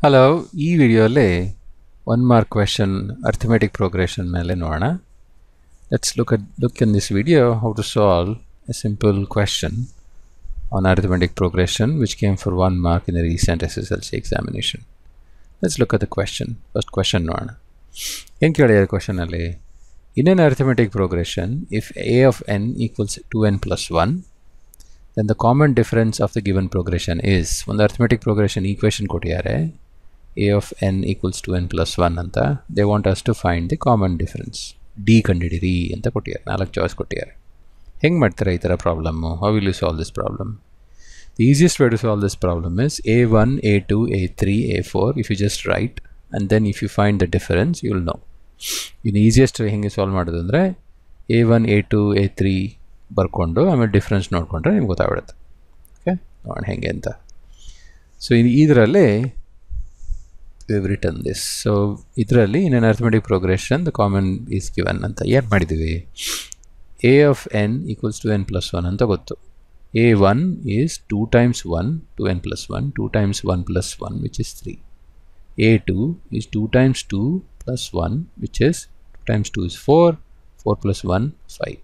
Hello ಈ ವಿಡಿಯೋಲಿ one mark question arithmetic progression ಮೇಲೆ ನೋಡೋಣ let's look at look in this video how to solve A simple question on arithmetic progression which came for one mark in the recent S S L C examination let's look at the question first question ನೋಡೋಣ ಏನು ಕೇಳಿದೆ ಕ್ವೆಶನಲ್ಲಿ ಇನ್ an arithmetic progression if A of N equals to N plus one then the common difference of the given progression is ಒಂದು arithmetic progression equation ಕೊಟ್ಟಿದ್ದಾರೆ A of N equals to N plus one ಅಂತ they want us to find the common difference D ಕಂಡಿಡಿರಿ ಅಂತ ಕೊಟ್ಟಿದ್ದಾರೆ ನಾಲ್ಕು choice ಕೊಟ್ಟಿದ್ದಾರೆ ಹೆಂಗೆ ಮಾಡ್ತಾರೆ ಈ ಥರ problem how will you solve this problem the easiest way to solve this problem is A one A to A three A four if you just right and then if you find the difference you will no ಇನ್ನು easiest ಹೆಂಗೆ solve ಮಾಡೋದು ಅಂದರೆ A one A to A three ಬರ್ಕೊಂಡು ಆಮೇಲೆ difference ನೋಡಿಕೊಂಡ್ರೆ ನಿಮ್ಗೆ ಗೊತ್ತಾಗ್ಬಿಡುತ್ತೆ okay ನೋಡೋಣ ಹೆಂಗೆ ಅಂತ ಸೊ ಇನ್ನು ಇದರಲ್ಲಿ ವಿವ್ ರಿಟರ್ನ್ ದಿಸ್ ಸೊ ಇದರಲ್ಲಿ ಇನ್ arithmetic progression the common is given ಅಂತ ಏನು ಮಾಡಿದ್ದೀವಿ A of N equals to N plus one ಅಂತ ಗೊತ್ತು A one is two times one to N plus one two times one plus one which is three A to is two times two plus one which is two times two is four four plus one five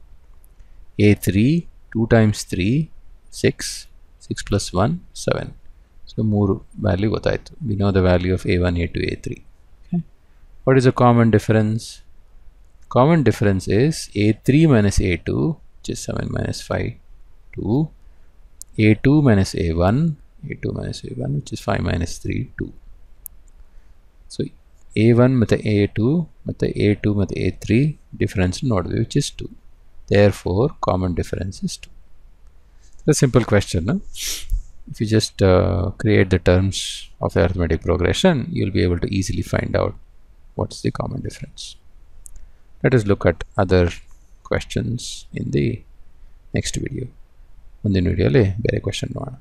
a3 2 times 3 6 6 plus 1 7 so ಮೂರು value ಗೊತ್ತಾಯಿತು we know the value of A one A to A three what is a common difference common difference is A three minus A to which is seven minus five to A to minus A one A to minus A one which is five minus three to so A one ಮತ್ತು A to ಮತ್ತು A to ಮತ್ತು A three difference ನೋಡಿದ್ವಿ which is to therefore common difference is 2 it's a simple question no? if you just uh, create the terms of the arithmetic progression you'll be able to easily find out what's the common difference let us look at other questions in the next video ಮುಂದಿನ ವಿಡಿಯೋಲಿ ಬೇರೆ question ನೋಡೋಣ